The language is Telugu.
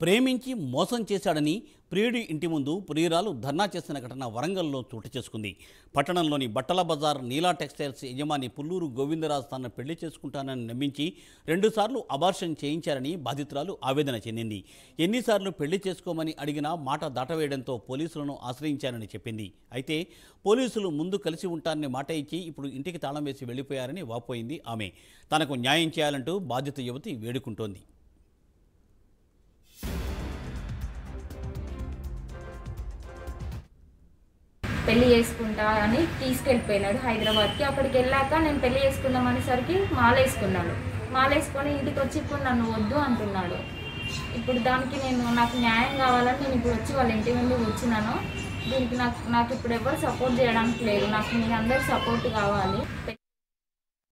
ప్రేమించి మోసం చేశాడని ప్రియుడి ఇంటి ముందు ప్రియురాలు ధర్నా చేసిన ఘటన వరంగల్లో చోటు చేసుకుంది. పట్టణంలోని బట్టల బజార్ నీలా టెక్స్టైల్స్ యజమాని పుల్లూరు గోవిందరాజు తన పెళ్ళి చేసుకుంటానని నమ్మించి రెండుసార్లు అబార్షన్ చేయించారని బాధితురాలు ఆవేదన చెందింది. ఎన్నిసార్లు పెళ్ళి చేసుకోమని అడిగినా మాట దాటవేయడంతో పోలీసులను ఆశ్రయించానని చెప్పింది. అయితే పోలీసులు ముందు కలిసి ఉంటారని మాట ఇచ్చి ఇప్పుడు ఇంటికి తాళం వేసి వెళ్ళిపోయారని వాపోయింది ఆమె. తనకు న్యాయం చేయాలంటూ బాధిత యువతి వేడుకుంటోంది. పెళ్ళి చేసుకుంటా అని తీసుకెళ్ళిపోయినాడు హైదరాబాద్కి. అక్కడికి వెళ్ళాక నేను పెళ్ళి చేసుకుందాం అనేసరికి మాల వేసుకున్నాడు మాల వేసుకొని ఇంటికి వచ్చి ఇప్పుడు నన్ను వద్దు అంటున్నాడు. ఇప్పుడు దానికి నేను నాకు న్యాయం కావాలని నేను ఇప్పుడు వచ్చి వాళ్ళ ఇంటి ముందు వచ్చినాను దీనికి నాకు నాకు ఇప్పుడు ఎవరు సపోర్ట్ చేయడానికి లేదు. నాకు మీ అందరు సపోర్ట్ కావాలి.